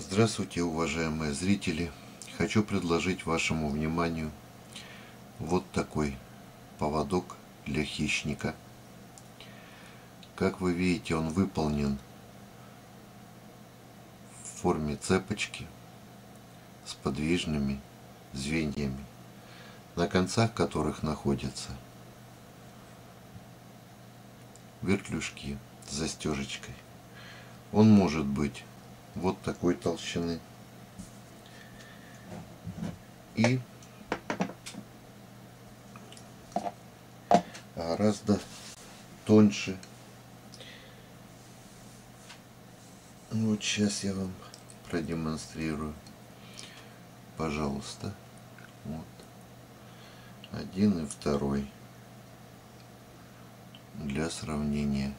Здравствуйте, уважаемые зрители! Хочу предложить вашему вниманию вот такой поводок для хищника. Как вы видите, он выполнен в форме цепочки с подвижными звеньями, на концах которых находятся вертлюжки с застежечкой. Он может быть вот такой толщины и гораздо тоньше. Вот сейчас я вам продемонстрирую. Пожалуйста. Вот. Один и второй. Для сравнения.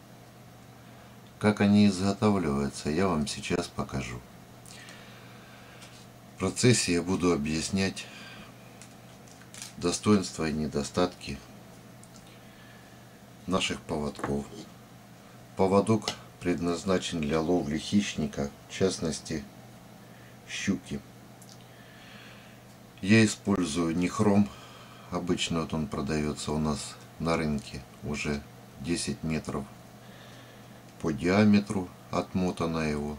Как они изготавливаются, я вам сейчас покажу. В процессе я буду объяснять достоинства и недостатки наших поводков. Поводок предназначен для ловли хищника, в частности щуки. Я использую не хром, обычно вот он продается у нас на рынке уже 10 метров по диаметру отмотана его.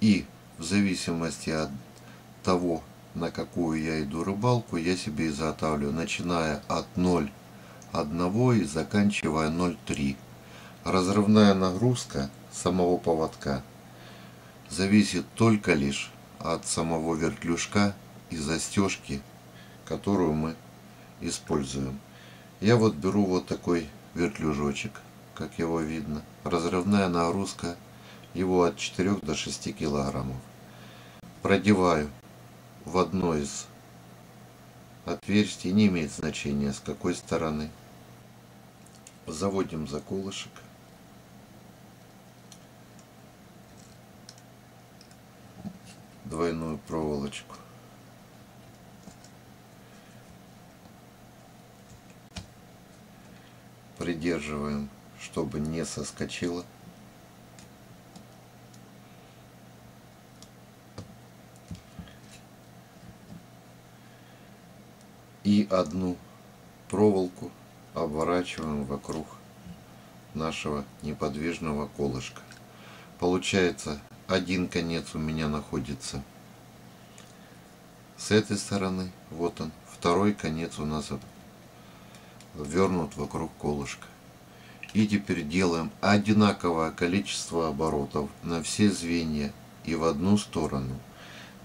И в зависимости от того, на какую я иду рыбалку, я себе изготавливаю, начиная от 0,1 и заканчивая 0,3. Разрывная нагрузка самого поводка зависит только лишь от самого вертлюжка и застежки, которую мы используем. Я вот беру вот такой вертлюжочек как его видно. Разрывная нагрузка его от 4 до 6 килограммов. Продеваю в одно из отверстий, не имеет значения с какой стороны. Заводим за колышек. Двойную проволочку. Придерживаем чтобы не соскочило. И одну проволоку обворачиваем вокруг нашего неподвижного колышка. Получается, один конец у меня находится с этой стороны, вот он, второй конец у нас вернут вокруг колышка. И теперь делаем одинаковое количество оборотов на все звенья и в одну сторону.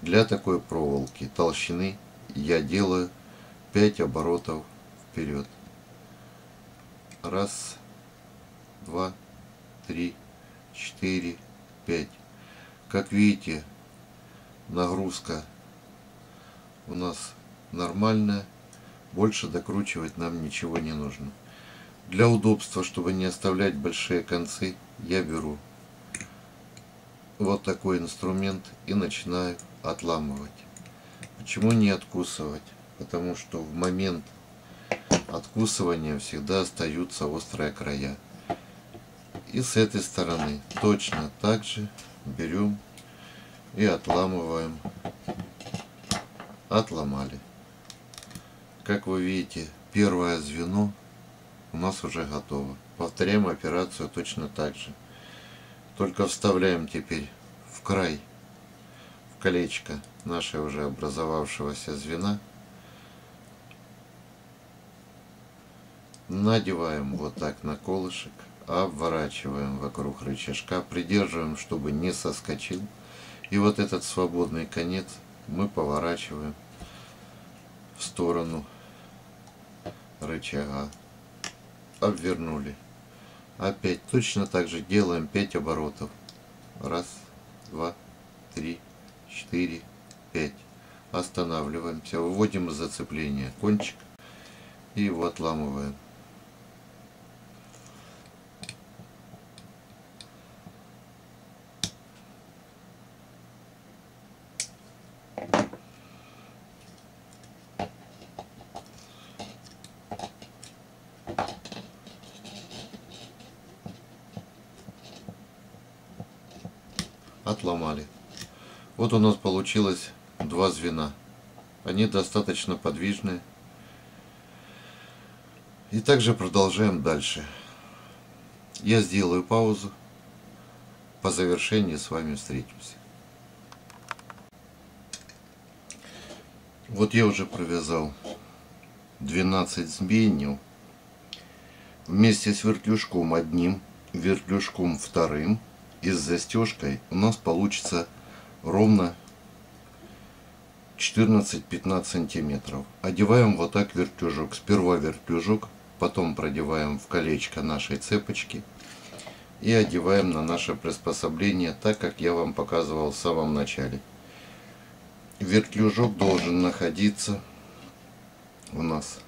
Для такой проволоки толщины я делаю 5 оборотов вперед. Раз, два, три, четыре, пять. Как видите, нагрузка у нас нормальная. Больше докручивать нам ничего не нужно. Для удобства, чтобы не оставлять большие концы, я беру вот такой инструмент и начинаю отламывать. Почему не откусывать? Потому что в момент откусывания всегда остаются острые края. И с этой стороны точно так же берем и отламываем. Отломали. Как вы видите, первое звено у нас уже готово. Повторяем операцию точно так же. Только вставляем теперь в край, в колечко нашего уже образовавшегося звена. Надеваем вот так на колышек, обворачиваем вокруг рычажка, придерживаем, чтобы не соскочил. И вот этот свободный конец мы поворачиваем в сторону рычага обвернули. Опять точно так же делаем 5 оборотов. Раз, два, три, четыре, пять. Останавливаемся, выводим из зацепления кончик и его отламываем. Отломали. Вот у нас получилось два звена. Они достаточно подвижные. И также продолжаем дальше. Я сделаю паузу. По завершении с вами встретимся. Вот я уже провязал 12 змеинил вместе с вертлюжком одним, вертлюжком вторым и с застежкой у нас получится ровно 14-15 сантиметров. Одеваем вот так вертлюжок. Сперва вертлюжок, потом продеваем в колечко нашей цепочки и одеваем на наше приспособление так, как я вам показывал в самом начале. Вертлюжок должен находиться у нас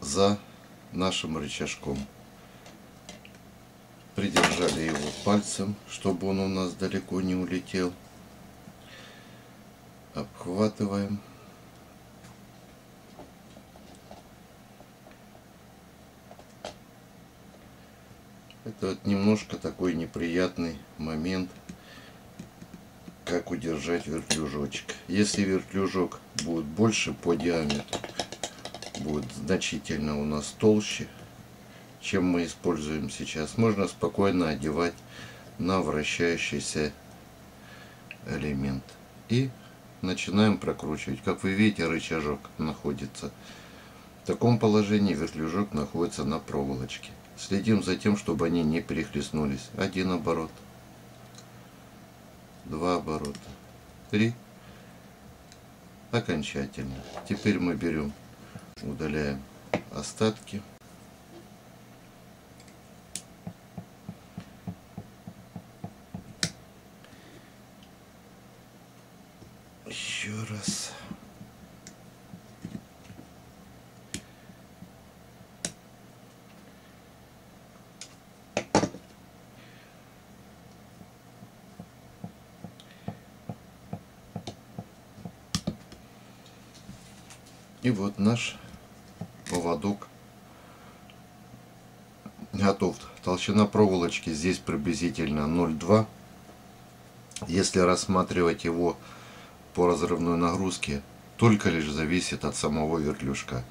за нашим рычажком. Придержали его пальцем, чтобы он у нас далеко не улетел. Обхватываем. Это вот немножко такой неприятный момент, как удержать вертлюжочек. Если вертлюжок будет больше по диаметру, будет значительно у нас толще, чем мы используем сейчас. Можно спокойно одевать на вращающийся элемент. И начинаем прокручивать. Как вы видите, рычажок находится в таком положении, вертлюжок находится на проволочке. Следим за тем, чтобы они не перехлестнулись. Один оборот, два оборота, три. Окончательно. Теперь мы берем удаляем остатки. Еще раз. И вот наш поводок готов. Толщина проволочки здесь приблизительно 0,2. Если рассматривать его по разрывной нагрузке, только лишь зависит от самого вертлюжка.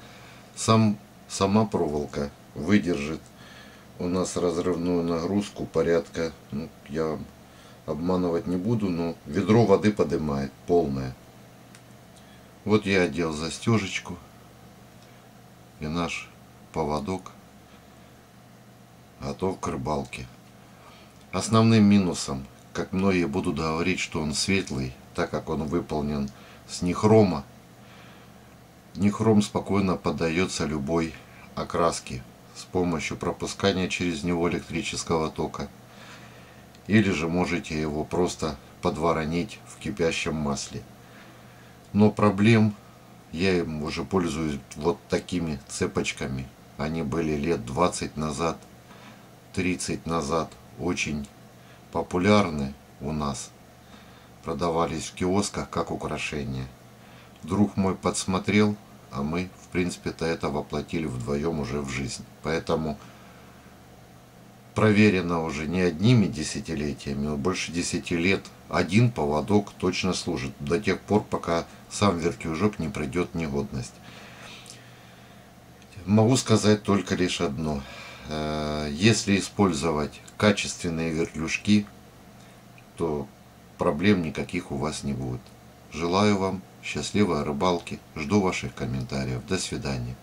Сам, сама проволока выдержит у нас разрывную нагрузку порядка, ну, я обманывать не буду, но ведро воды поднимает, полное. Вот я одел застежечку и наш поводок готов к рыбалке. Основным минусом, как многие будут говорить, что он светлый, так как он выполнен с нехрома, нехром спокойно поддается любой окраске с помощью пропускания через него электрического тока. Или же можете его просто подворонить в кипящем масле. Но проблем я им уже пользуюсь вот такими цепочками. Они были лет 20 назад, 30 назад. Очень популярны у нас. Продавались в киосках как украшения. Друг мой подсмотрел, а мы, в принципе-то, это воплотили вдвоем уже в жизнь. Поэтому проверено уже не одними десятилетиями, но больше десяти лет один поводок точно служит до тех пор, пока сам вертюжок не пройдет негодность. Могу сказать только лишь одно. Э, если использовать качественные вертлюжки, то проблем никаких у вас не будет. Желаю вам счастливой рыбалки. Жду ваших комментариев. До свидания.